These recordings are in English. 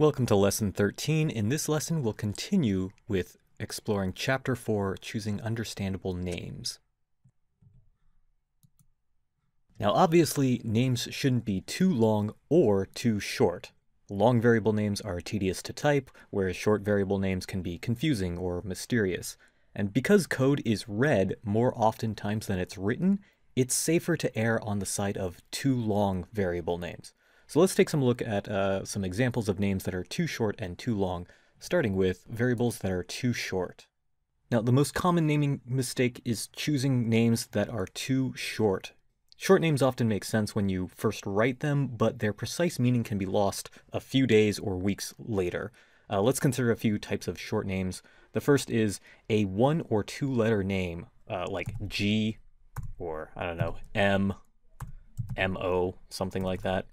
Welcome to Lesson 13. In this lesson, we'll continue with exploring Chapter 4, Choosing Understandable Names. Now, obviously, names shouldn't be too long or too short. Long variable names are tedious to type, whereas short variable names can be confusing or mysterious. And because code is read more oftentimes than it's written, it's safer to err on the side of too long variable names. So let's take some look at uh, some examples of names that are too short and too long, starting with variables that are too short. Now, the most common naming mistake is choosing names that are too short. Short names often make sense when you first write them, but their precise meaning can be lost a few days or weeks later. Uh, let's consider a few types of short names. The first is a one or two letter name, uh, like G, or I don't know, M, M-O, something like that.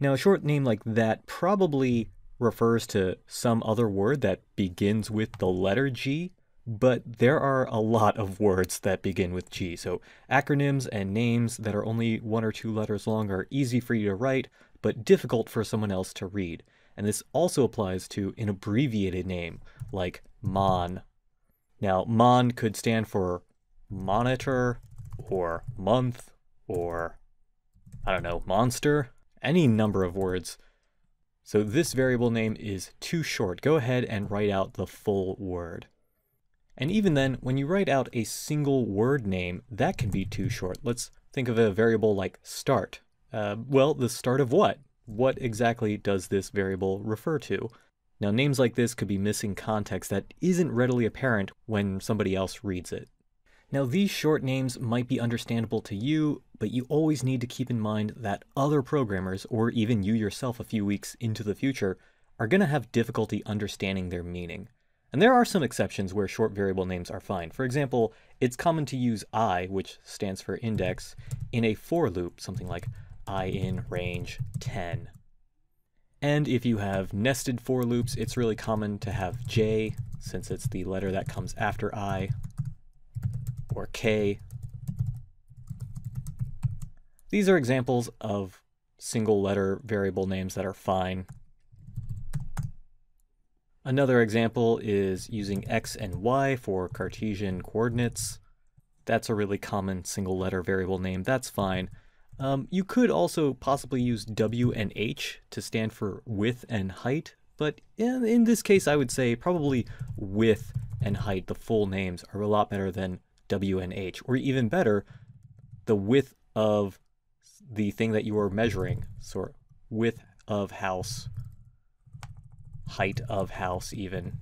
Now, a short name like that probably refers to some other word that begins with the letter G, but there are a lot of words that begin with G. So acronyms and names that are only one or two letters long are easy for you to write, but difficult for someone else to read. And this also applies to an abbreviated name like MON. Now, MON could stand for monitor or month or, I don't know, monster any number of words. So this variable name is too short. Go ahead and write out the full word. And even then, when you write out a single word name, that can be too short. Let's think of a variable like start. Uh, well, the start of what? What exactly does this variable refer to? Now, names like this could be missing context that isn't readily apparent when somebody else reads it. Now these short names might be understandable to you, but you always need to keep in mind that other programmers, or even you yourself a few weeks into the future, are going to have difficulty understanding their meaning. And there are some exceptions where short variable names are fine. For example, it's common to use i, which stands for index, in a for loop, something like i in range 10. And if you have nested for loops, it's really common to have j, since it's the letter that comes after i, or k. These are examples of single letter variable names that are fine. Another example is using x and y for Cartesian coordinates. That's a really common single letter variable name. That's fine. Um, you could also possibly use w and h to stand for width and height, but in, in this case I would say probably width and height, the full names, are a lot better than W and H, or even better, the width of the thing that you are measuring, so width of house, height of house even.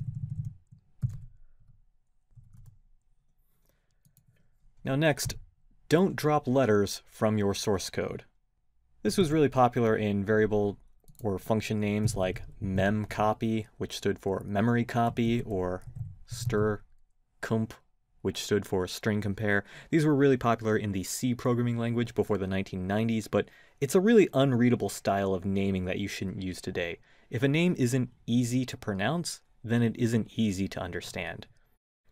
Now next, don't drop letters from your source code. This was really popular in variable or function names like memcopy, which stood for memory copy, or strcmp, which stood for string compare. These were really popular in the C programming language before the 1990s, but it's a really unreadable style of naming that you shouldn't use today. If a name isn't easy to pronounce, then it isn't easy to understand.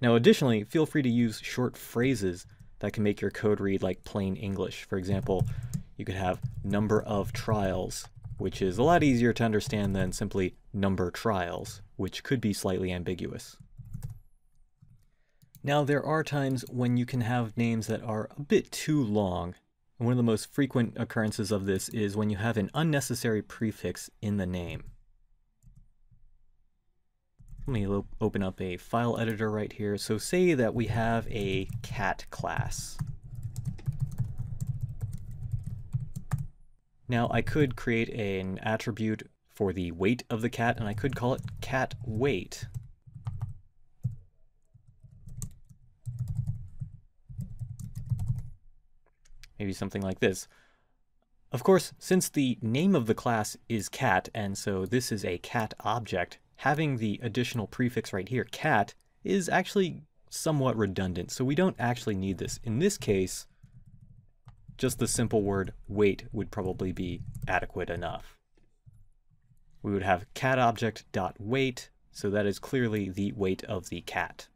Now additionally, feel free to use short phrases that can make your code read like plain English. For example, you could have number of trials, which is a lot easier to understand than simply number trials, which could be slightly ambiguous. Now, there are times when you can have names that are a bit too long. One of the most frequent occurrences of this is when you have an unnecessary prefix in the name. Let me open up a file editor right here. So say that we have a cat class. Now I could create an attribute for the weight of the cat and I could call it cat weight. Maybe something like this. Of course, since the name of the class is cat, and so this is a cat object, having the additional prefix right here, cat, is actually somewhat redundant, so we don't actually need this. In this case, just the simple word weight would probably be adequate enough. We would have cat object dot weight, so that is clearly the weight of the cat.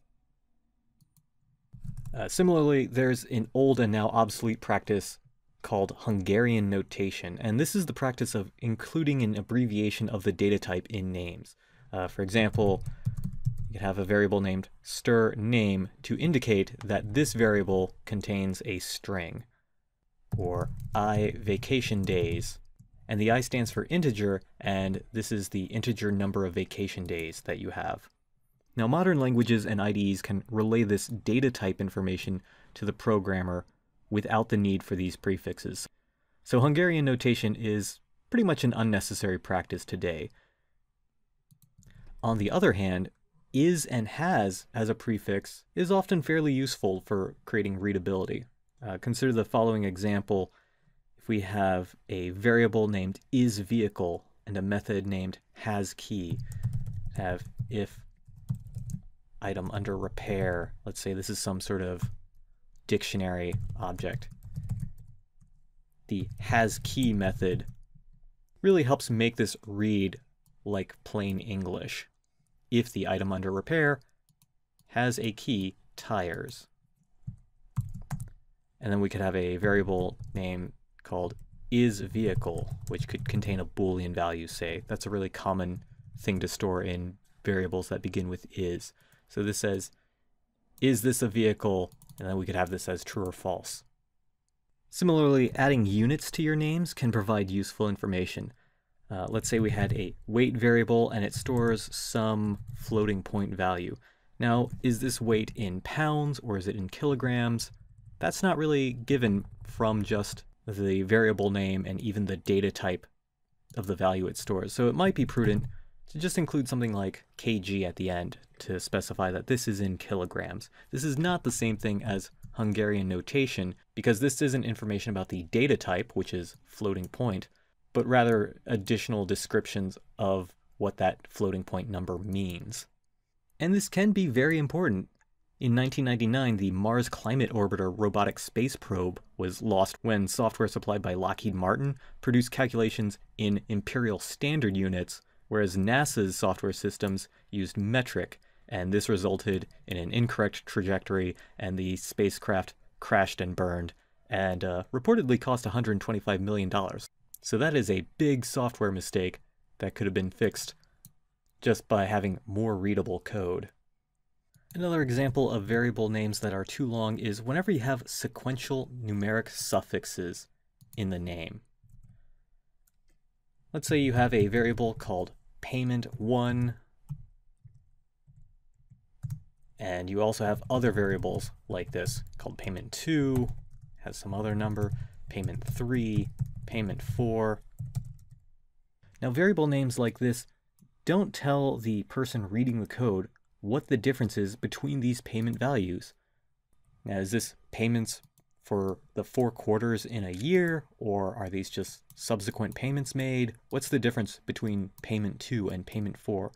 Uh, similarly, there's an old and now obsolete practice called Hungarian notation, and this is the practice of including an abbreviation of the data type in names. Uh, for example, you could have a variable named stir name to indicate that this variable contains a string, or i vacation days. And the i stands for integer, and this is the integer number of vacation days that you have. Now, modern languages and IDEs can relay this data type information to the programmer without the need for these prefixes. So Hungarian notation is pretty much an unnecessary practice today. On the other hand, is and has as a prefix is often fairly useful for creating readability. Uh, consider the following example. If we have a variable named isVehicle and a method named hasKey, have if item under repair, let's say this is some sort of dictionary object. The has key method really helps make this read like plain English if the item under repair has a key tires. And then we could have a variable name called is vehicle, which could contain a boolean value, say. That's a really common thing to store in variables that begin with is. So this says, is this a vehicle? And then we could have this as true or false. Similarly, adding units to your names can provide useful information. Uh, let's say we had a weight variable and it stores some floating point value. Now, is this weight in pounds or is it in kilograms? That's not really given from just the variable name and even the data type of the value it stores. So it might be prudent to just include something like kg at the end to specify that this is in kilograms. This is not the same thing as Hungarian notation because this isn't information about the data type, which is floating point, but rather additional descriptions of what that floating point number means. And this can be very important. In 1999, the Mars Climate Orbiter robotic space probe was lost when software supplied by Lockheed Martin produced calculations in imperial standard units, whereas NASA's software systems used metric, and this resulted in an incorrect trajectory, and the spacecraft crashed and burned, and uh, reportedly cost $125 million. So that is a big software mistake that could have been fixed just by having more readable code. Another example of variable names that are too long is whenever you have sequential numeric suffixes in the name. Let's say you have a variable called payment1, and you also have other variables like this called payment2, has some other number, payment3, payment4. Now variable names like this don't tell the person reading the code what the difference is between these payment values. Now is this payments for the four quarters in a year, or are these just subsequent payments made? What's the difference between payment two and payment four?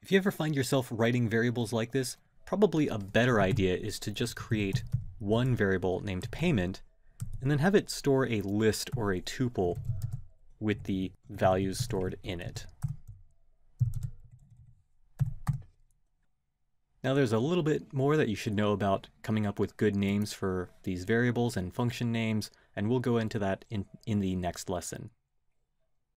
If you ever find yourself writing variables like this, probably a better idea is to just create one variable named payment and then have it store a list or a tuple with the values stored in it. Now there's a little bit more that you should know about coming up with good names for these variables and function names, and we'll go into that in, in the next lesson.